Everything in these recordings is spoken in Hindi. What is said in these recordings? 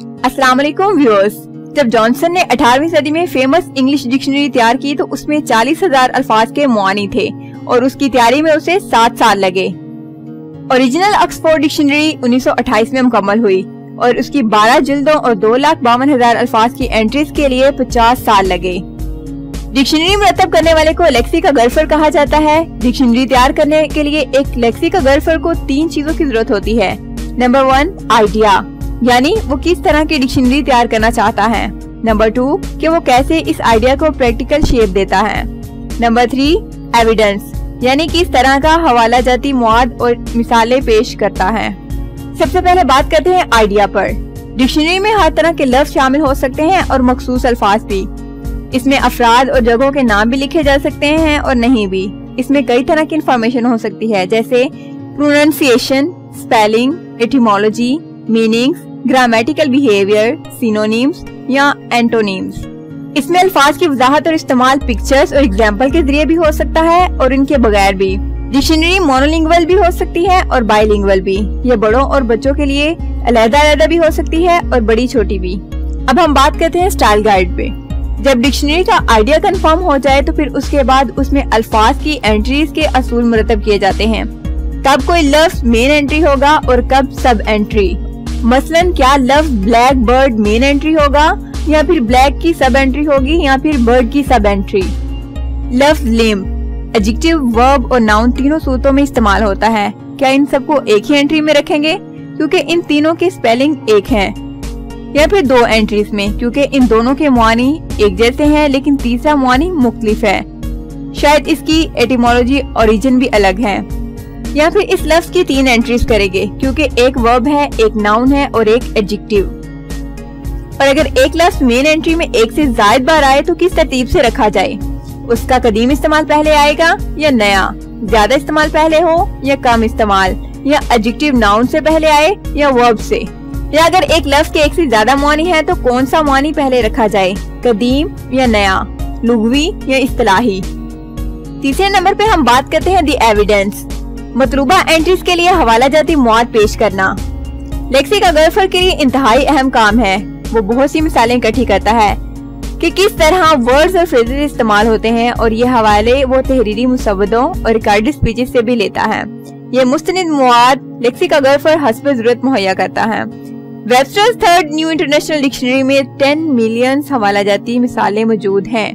अस्सलाम वालेकुम व्यूअर्स जब जॉनसन ने 18वीं सदी में फ़ेमस इंग्लिश डिक्शनरी तैयार की तो उसमें चालीस हज़ार अल्फाज के मुआनी थे, और उसकी तैयारी में उसे सात साल लगे। ओरिजिनल ऑक्सफोर्ड डिक्शनरी 1928 में मुकम्मल हुई, और उसकी 12 जिल्दों और दो लाख बावन हज़ार अल्फाज की एंट्रीज के लिए 50 साल लगे। डिक्शनरी मरतब करने वाले को लेक्सी का गर्फर कहा जाता है। डिक्शनरी तैयार करने के लिए एक लेक्सी का गर्फर को तीन चीज़ों की ज़रूरत होती है। नंबर वन आइडिया यानी वो किस तरह की डिक्शनरी तैयार करना चाहता है? नंबर टू कि वो कैसे इस आइडिया को प्रैक्टिकल शेप देता है? नंबर थ्री एविडेंस यानी किस तरह का हवाला जाती मुआद और मिसालें पेश करता है। सबसे पहले बात करते हैं आइडिया पर। डिक्शनरी में हर तरह के लफ्ज शामिल हो सकते हैं और मखसूस अल्फाज भी। इसमें अफराद और जगहों के नाम भी लिखे जा सकते हैं और नहीं भी। इसमें कई तरह की इंफॉर्मेशन हो सकती है, जैसे pronunciation spelling etymology meanings grammatical behaviour synonyms या एंटोनिम्स इसमें अल्फाज की वजाहत और इस्तेमाल पिक्चर्स और एग्ज़ाम्पल के ज़रिए भी हो सकता है और इनके बगैर भी. डिक्शनरी मोनोलिंगवल भी हो सकती है और बाईलिंगवल भी. ये बड़ों और बच्चों के लिए अलहदा अलहदा भी हो सकती है और बड़ी छोटी भी. अब हम बात करते हैं स्टाइल गाइड पे. जब डिक्शनरी का आइडिया कंफर्म हो जाए तो फिर उसके बाद उसमें अल्फाज की एंट्रीज के असूल मुरतब किए जाते हैं. कब कोई लफ्ज मेन एंट्री होगा और कब सब एंट्री मसलन क्या love black bird main entry होगा, या फिर ब्लैक की सब एंट्री होगी, या फिर बर्ड की सब एंट्री? लव लिम एडजेक्टिव वर्ब और नाउन तीनों सूत्रों में इस्तेमाल होता है। क्या इन सबको एक ही एंट्री में रखेंगे? क्योंकि इन तीनों की स्पेलिंग एक है। या फिर दो एंट्रीज में, क्योंकि इन दोनों के मुआनी एक जैसे हैं, लेकिन तीसरा मुआनी मुख्तलिफ़ है। शायद इसकी एटिमोलॉजी ओरिजिन भी अलग है। या फिर इस लफ्ज की तीन एंट्रीज करेंगे, क्योंकि एक वर्ब है, एक नाउन है और एक एडजेक्टिव और अगर एक लफ्ज मेन एंट्री में एक से जायद बार आए तो किस तरतीब से रखा जाए? उसका कदीम इस्तेमाल पहले आएगा या नया? ज़्यादा इस्तेमाल पहले हो या कम इस्तेमाल? या एडजेक्टिव नाउन से पहले आए या वर्ब से? या अगर एक लफ्ज के एक से ज़्यादा मानी है तो कौन सा मानी पहले रखा जाए? कदीम या नया? लुगवी या इस्तलाही? तीसरे नंबर पे हम बात करते हैं दी एविडेंस मतलूबा एंट्रीज के लिए हवाला जाती मुआद पेश करना। लेक्सी का गर्फर के लिए इंतहाई अहम काम है। वो बहुत सी मिसालें इकट्ठी करता है कि किस तरह वर्ड्स और फ्रेजेस इस्तेमाल होते हैं और ये हवाले वो तहरीरी मुसवदों और रिकॉर्ड स्पीचेस से भी लेता है। ये मुस्त मुआद लेक्सी का गर्फर हसब ज़रूरत मुहैया करता है। Webster's Third New International Dictionary में 10 मिलियन हवाला जाती मिसालें मौजूद हैं,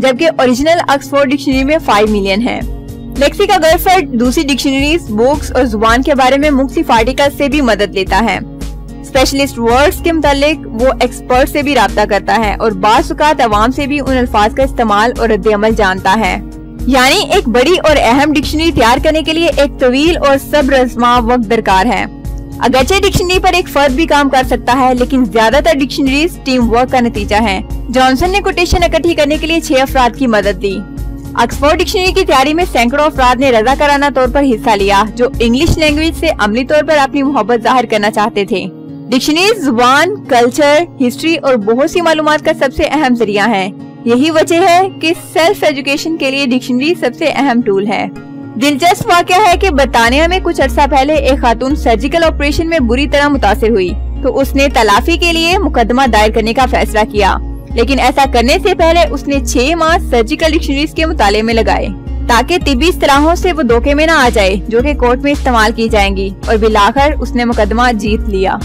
जबकि ओरिजिनल ऑक्सफोर्ड डिक्शनरी में 5 मिलियन है। लेक्सी का गर्लफ्रेंड दूसरी डिक्शनरीज बुक्स और ज़ुबान के बारे में मुख्तलिफ़ आर्टिकल से भी मदद लेता है। स्पेशलिस्ट वर्ड्स के मुतालिक वो एक्सपर्ट से भी रबता करता है और बाज़ात अवाम से भी उन अल्फाज का इस्तेमाल और रद्दमल जानता है। यानी एक बड़ी और अहम डिक्शनरी तैयार करने के लिए एक तवील और सब रजमा वक्त दरकार है। अगरचे डिक्शनरी पर एक फर्द भी काम कर सकता है, लेकिन ज़्यादातर डिक्शनरीज टीम वर्क का नतीजा है। जॉनसन ने कोटेशन इकट्ठी करने के लिए छह अफराद की मदद दी। ऑक्सफोर्ड डिक्शनरी की तैयारी में सैकड़ों अफराद ने रजा कराना तौर पर हिस्सा लिया, जो इंग्लिश लैंग्वेज से अमली तौर पर अपनी मोहब्बत ज़ाहिर करना चाहते थे। डिक्शनरी ज़ुबान कल्चर हिस्ट्री और बहुत सी मालूम का सबसे अहम ज़रिया है। यही वजह है कि सेल्फ एजुकेशन के लिए डिक्शनरी सबसे अहम टूल है। दिलचस्प वाक्य है कि बरतानिया में कुछ अर्सा पहले एक खातून सर्जिकल ऑपरेशन में बुरी तरह मुतासर हुई तो उसने तलाफी के लिए मुकदमा दायर करने का फैसला किया। लेकिन ऐसा करने से पहले उसने छह माह सर्जिकल डिक्शनरीज के मुताले में लगाए, ताकि तिबी सराहों से वो धोखे में न आ जाए, जो कि कोर्ट में इस्तेमाल की जाएँगी, और बिलाकर उसने मुकदमा जीत लिया।